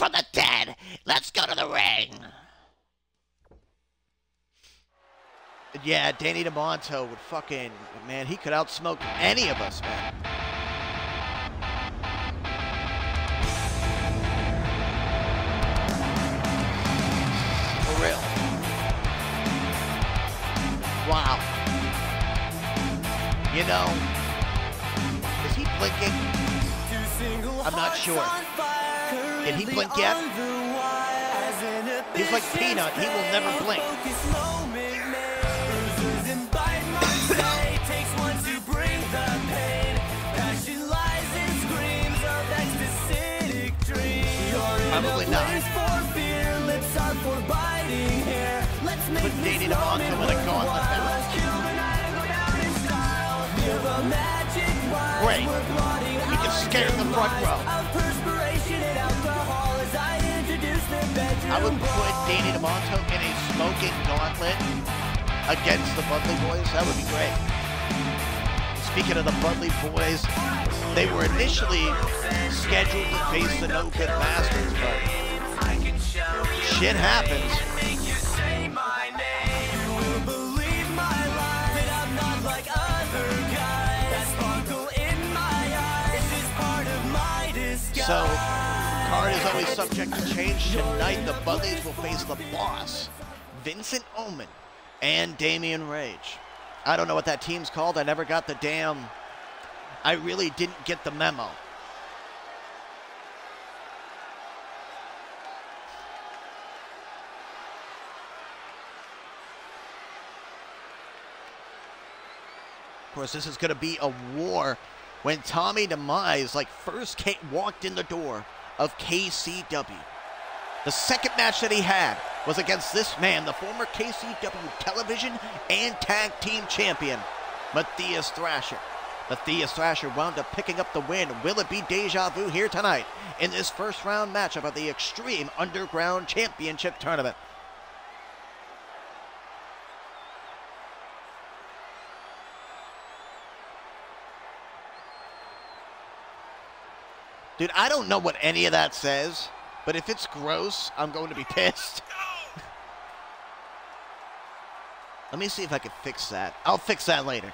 from the dead. Let's go to the ring. Yeah, Danny DeMonto would fucking man, he could outsmoke any of us, man. For real. Wow. You know, is he blinking? I'm not sure. Did he blink yet? He's like Peanut. He will never blink. Probably not. Put Danny DeMonto with a gauntlet. Great. We just scared the front row. I would put Danny DeMonto in a smoking gauntlet against the Budley boys. That would be great. Speaking of the Budley boys, they were initially scheduled to face the No Good Bastards, but shit happens. Is always subject to change. Tonight, the Budleys will face the boss, Vincent Omen, and Damian Rage. I don't know what that team's called. I never got the damn. I really didn't get the memo. Of course, this is going to be a war when Tommy Demise like first came, walked in the door of KCW. The second match that he had was against this man, the former KCW television and tag team champion, Mathias Thrasher. Mathias Thrasher wound up picking up the win. Will it be deja vu here tonight in this first round matchup of the Extreme Underground Championship Tournament? Dude, I don't know what any of that says, but if it's gross, I'm going to be pissed. Let me see if I can fix that. I'll fix that later.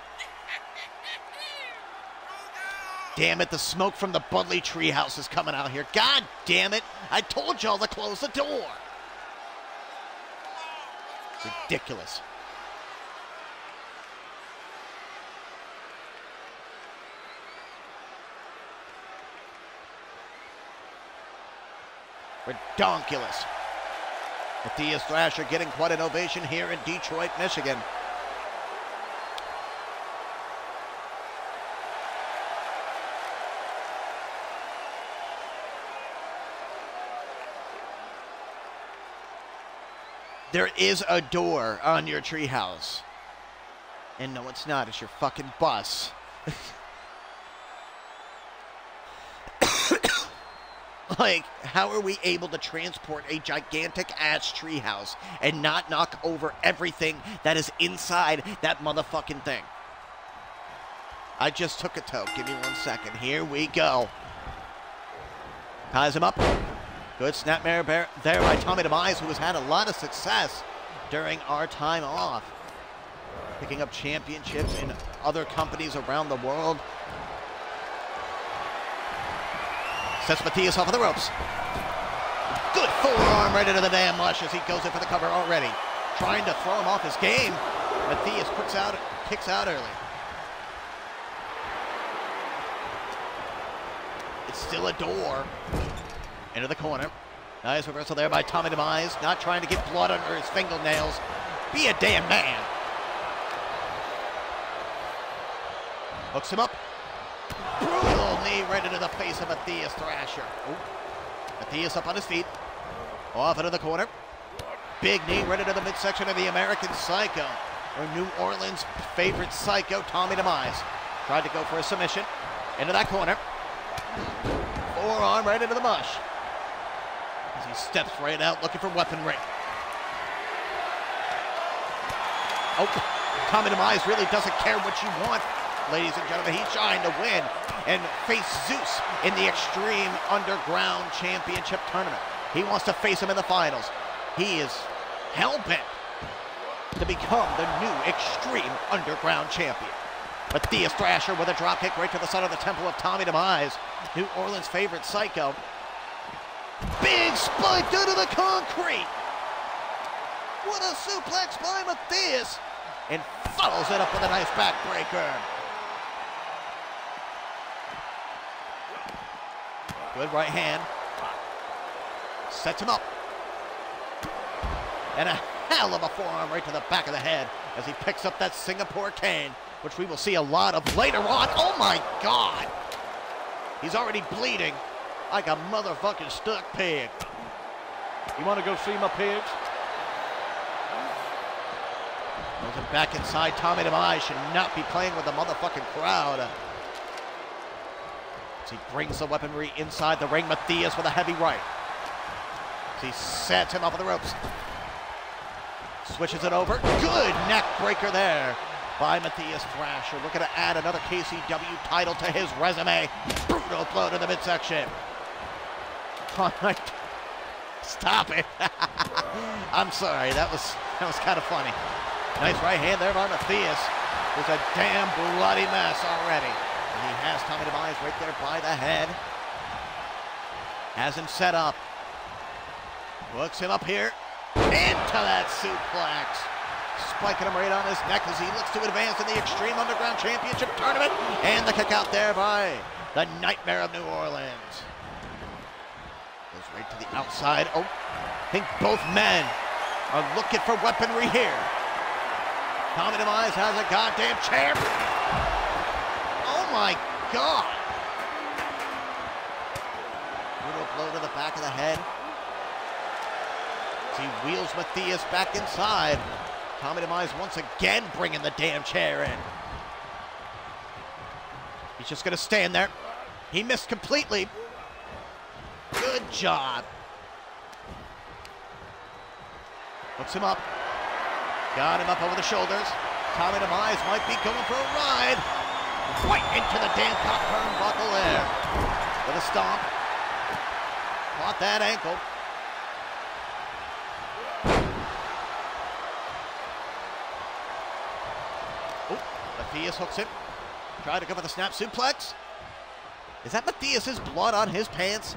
Damn it, the smoke from the Budley treehouse is coming out here. God damn it. I told y'all to close the door. Ridiculous. Redonkulous. Mathias Thrasher getting quite an ovation here in Detroit, Michigan. There is a door on your treehouse. And no, it's not. It's your fucking bus. like, how are we able to transport a gigantic ass treehouse and not knock over everything that is inside that motherfucking thing? I just took a toke. Give me one second. Here we go. Ties him up. Good snapmare there by Tommy Demise, who has had a lot of success during our time off. Picking up championships in other companies around the world. Sets Mathias off of the ropes. Good forearm right into the damn mush as he goes in for the cover already. Trying to throw him off his game. Mathias kicks out, kicks out early. It's still a door. Into the corner. Nice reversal there by Tommy Demise. Not trying to get blood under his fingernails. Be a damn man. Hooks him up. Brutal right into the face of Mathias Thrasher. Ooh. Mathias up on his feet. Off into the corner. Big knee right into the midsection of the American Psycho. Or New Orleans favorite Psycho, Tommy Demise. Tried to go for a submission. Into that corner. Forearm right into the mush. As he steps right out looking for weaponry. Oh, Tommy Demise really doesn't care what you want. Ladies and gentlemen, he's trying to win and face Zeus in the Extreme Underground Championship Tournament. He wants to face him in the finals. He is hell-bent to become the new Extreme Underground Champion. Mathias Thrasher with a dropkick right to the side of the temple of Tommy Demise. New Orleans favorite Psycho. Big spike due to the concrete. What a suplex by Mathias. And follows it up with a nice backbreaker. Good right hand. Sets him up. And a hell of a forearm right to the back of the head as he picks up that Singapore cane, which we will see a lot of later on. Oh my God! He's already bleeding like a motherfucking stuck pig. You want to go see my pigs? Goes him back inside. Tommy Demise should not be playing with the motherfucking crowd. As he brings the weaponry inside the ring. Mathias with a heavy right. As he sets him on the ropes. Switches it over. Good neck breaker there by Mathias Thrasher. Looking to add another KCW title to his resume. Brutal blow to the midsection. Stop it. I'm sorry. That was that was kind of funny. Nice right hand there by Mathias. There's a damn bloody mess already. And he has Tommy DeMise right there by the head. Has him set up. Hooks him up here. Into that suplex. Spiking him right on his neck as he looks to advance in the Extreme Underground Championship Tournament. And the kick out there by the Nightmare of New Orleans. Goes right to the outside. Oh, I think both men are looking for weaponry here. Tommy DeMise has a goddamn chair. My God. Brutal blow to the back of the head. He wheels Mathias back inside. Tommy DeMise once again bringing the damn chair in. He's just going to stand there. He missed completely. Good job. Hooks him up. Got him up over the shoulders. Tommy DeMise might be going for a ride. Right into the damn top turnbuckle there. With a stomp. Caught that ankle. Oh, Mathias hooks him. Try to for the snap suplex. Is that Mathias's blood on his pants?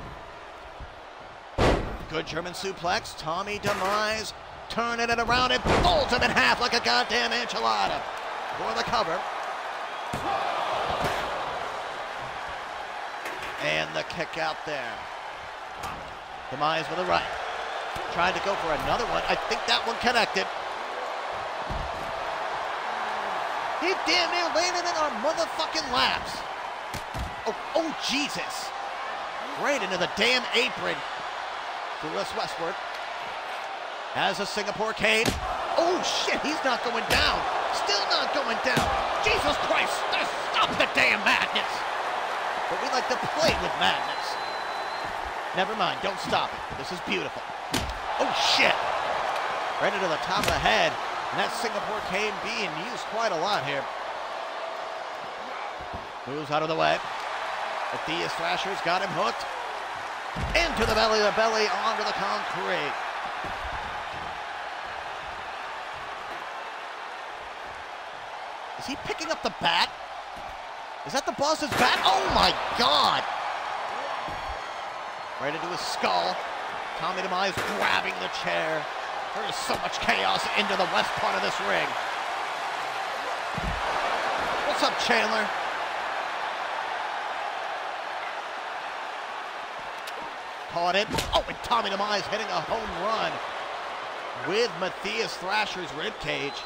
Good German suplex. Tommy DeMise turning it around and folds him in half like a goddamn enchilada for the cover. And the kick out there. DeMise with a right. Trying to go for another one. I think that one connected. He damn near landed in our motherfucking laps. Oh, oh Jesus. Right into the damn apron. Threw westward. Has a Singapore cane. Oh shit, he's not going down. Still not going down. Jesus Christ, stop the damn madness. But we like to play with madness. Never mind, don't stop it. This is beautiful. Oh shit. Right into the top of the head. And that Singapore cane being used quite a lot here. Moves out of the way. Mathias Thrasher's got him hooked. Into the belly, of the belly, onto the concrete. Is he picking up the bat? Is that the boss's bat? Oh my God! Right into his skull. Tommy DeMise grabbing the chair. There is so much chaos into the west part of this ring. What's up, Chandler? Caught it. Oh, and Tommy DeMise hitting a home run with Mathias Thrasher's ribcage.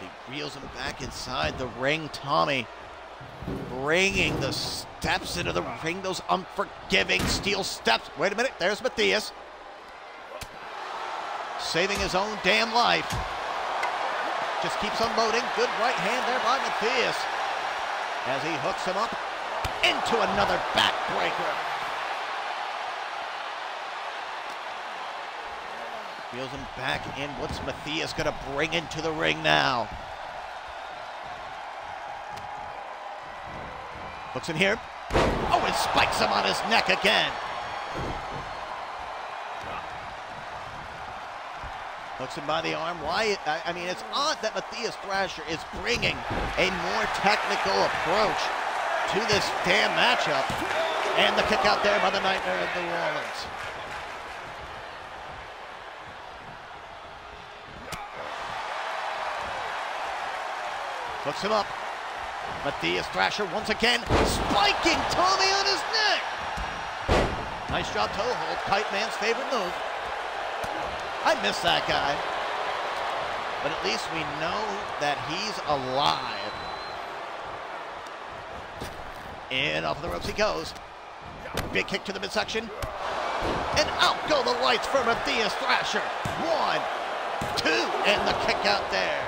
He reels him back inside the ring. Tommy bringing the steps into the ring, those unforgiving steel steps. Wait a minute, there's Mathias. Saving his own damn life. Just keeps unloading. Good right hand there by Mathias. As he hooks him up into another backbreaker. Wheels him back in. What's Mathias going to bring into the ring now? Looks in here. Oh, and spikes him on his neck again. Looks him by the arm. Why? I, I mean, it's odd that Mathias Thrasher is bringing a more technical approach to this damn matchup. And the kick out there by the Nightmare of New Orleans. Hooks him up. Mathias Thrasher once again spiking Tommy on his neck. Nice job toe hold. Kite man's favorite move. I miss that guy. But at least we know that he's alive. And off of the ropes he goes. Big kick to the midsection. And out go the lights for Mathias Thrasher. One, two, and the kick out there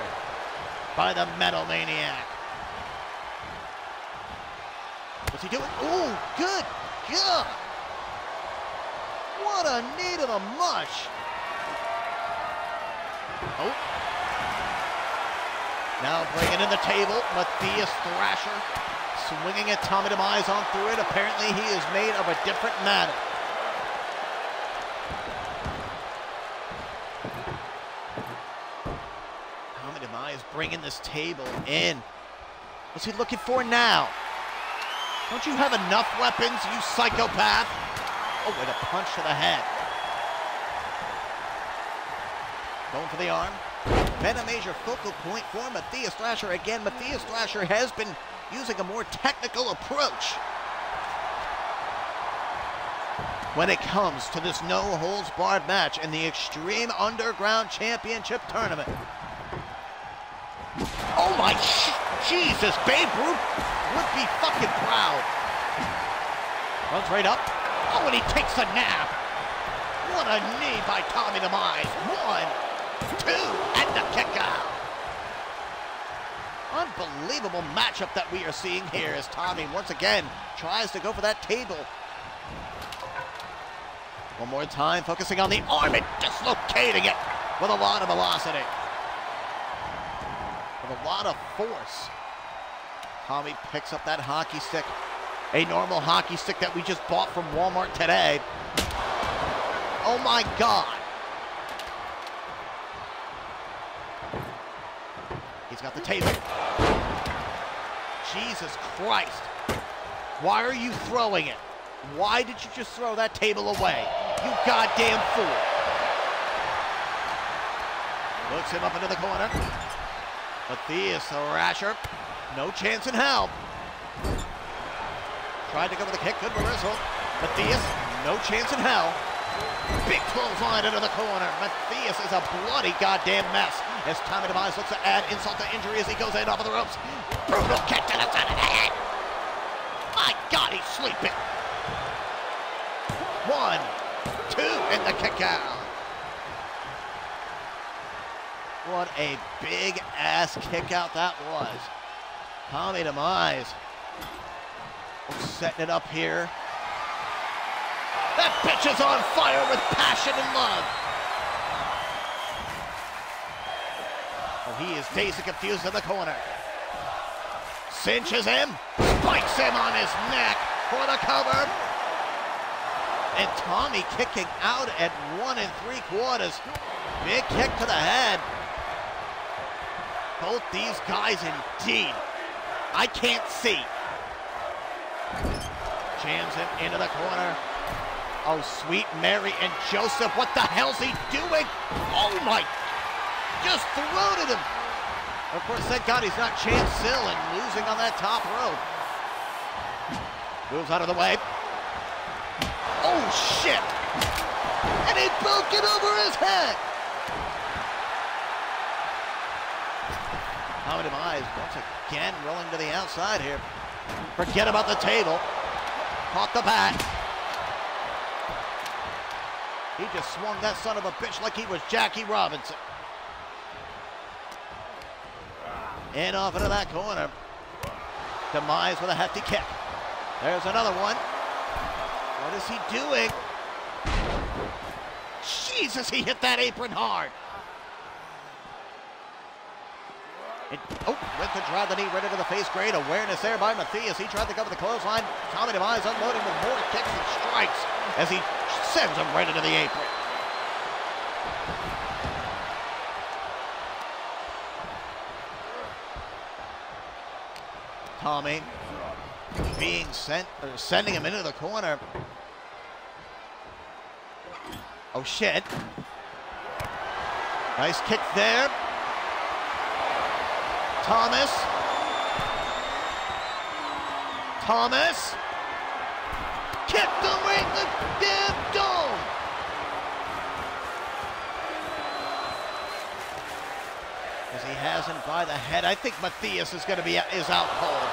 by the Metal Maniac. What's he doing? Oh, good God. What a knee to the mush. Oh. Now bringing in the table, Mathias Thrasher swinging at Tommy Demise on through it. Apparently he is made of a different matter. Tommy Demise bringing this table in. What's he looking for now? Don't you have enough weapons, you psychopath? Oh, with a punch to the head. Going for the arm. Been a major focal point for Mathias Thrasher. Again, Mathias Thrasher has been using a more technical approach when it comes to this no holds barred match in the Extreme Underground Championship Tournament. My Jesus, Babe Ruth would be fucking proud. Runs right up. Oh, and he takes a nap. What a knee by Tommy the Demise. One, two, and the kick out. Unbelievable matchup that we are seeing here as Tommy once again tries to go for that table. One more time, focusing on the arm and dislocating it with a lot of velocity. A lot of force. Tommy picks up that hockey stick. A normal hockey stick that we just bought from Walmart today. Oh my God. He's got the table. Jesus Christ. Why are you throwing it? Why did you just throw that table away? You goddamn fool. Looks him up into the corner. Mathias the rasher. no chance in hell. Tried to go with a kick, good reversal. Mathias, no chance in hell. Big clothesline into the corner. Mathias is a bloody goddamn mess. As Tommy Demise looks to add insult to injury as he goes in off of the ropes. Brutal kick to the side of the head. My God, he's sleeping. One, two, and the kick out. What a big ass kick out that was. Tommy Demise setting it up here. That bitch is on fire with passion and love. Oh, he is dazed and confused in the corner. Cinches him, spikes him on his neck for the cover. And Tommy kicking out at one and three quarters. Big kick to the head. Both these guys indeed. I can't see. Jams him into the corner. Oh, sweet Mary and Joseph, what the hell's he doing? Oh my, just thrown at him. Of course, thank God he's not Chance Sill and losing on that top rope. Moves out of the way. Oh shit! And he broke it over his head. Tommy Demise once again rolling to the outside here. Forget about the table. Caught the bat. He just swung that son of a bitch like he was Jackie Robinson. And off into that corner. Demise with a hefty kick. There's another one. What is he doing? Jesus, he hit that apron hard. It, oh, to drive the knee right into the face. Great awareness there by Mathias. He tried to cover the clothesline. Tommy Demise unloading with more kicks and strikes as he sends him right into the apron. Tommy being sent or sending him into the corner. Oh shit. Nice kick there. Thomas. Thomas. Kick the ring, the damn dome. As he has him by the head. I think Mathias is going to be is out cold.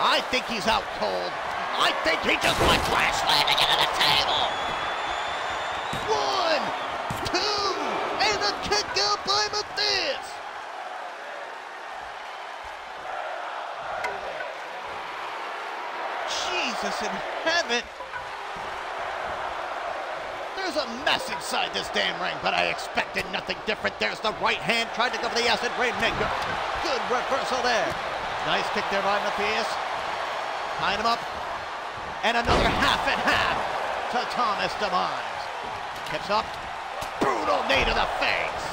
I think he's out cold. I think he just went crash landing into the table. Jesus in heaven. There's a mess inside this damn ring, but I expected nothing different. There's the right hand, tried to go for the acid rainmaker. Good reversal there. Nice kick there by Mathias. Tying him up. And another half and half to Thomas Demise. Kicks up. Brutal knee to the face.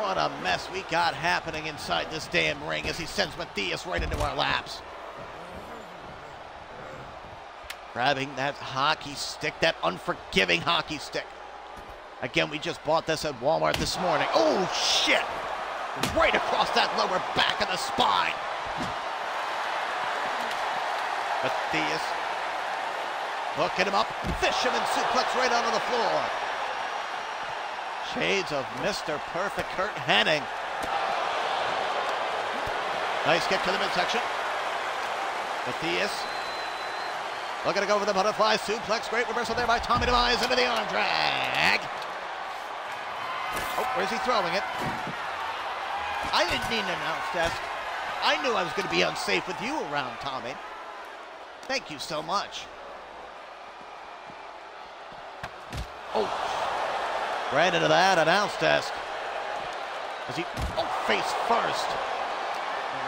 What a mess we got happening inside this damn ring as he sends Mathias right into our laps. Grabbing that hockey stick, that unforgiving hockey stick. Again, we just bought this at Walmart this morning. Oh, shit! Right across that lower back of the spine. Mathias hooking him up, fish him fisherman suplex right onto the floor. Shades of Mr. Perfect Curt Hennig. Nice kick to the midsection. Mathias looking to go for the butterfly suplex. Great reversal there by Tommy Demise into the arm drag. Oh, where's he throwing it? I didn't need an announce desk. I knew I was going to be unsafe with you around, Tommy. Thank you so much. Oh, right into that announce desk. As he, oh, face first.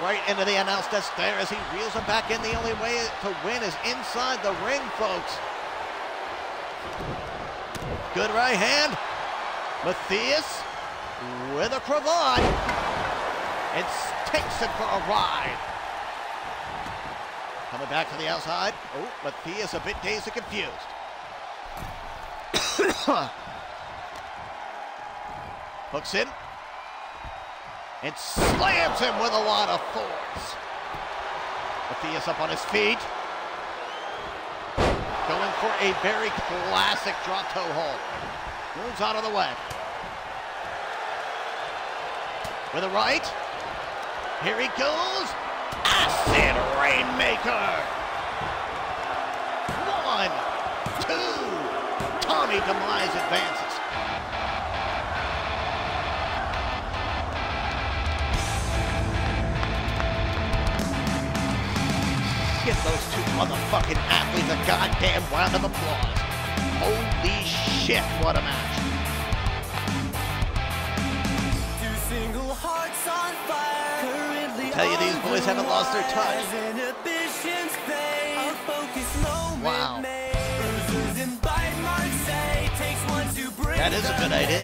Right into the announce desk there as he reels him back in. The only way to win is inside the ring, folks. Good right hand. Mathias with a cravat and takes it for a ride. Coming back to the outside. Oh, Mathias a bit dazed and confused. Hooks in. And slams him with a lot of force. Mathias up on his feet. Going for a very classic drop toe hold. Moves out of the way. With a right. Here he goes. Acid Rainmaker. One, two. Tommy Demise advances. Those two motherfucking athletes a goddamn round of applause. Holy shit, what a match. Two single hearts on fire. Currently Tell you these boys haven't lost their touch. Inhibitions fade. Our focus moment Wow. made. Bruises and bite marks say takes one to break That is a good idea.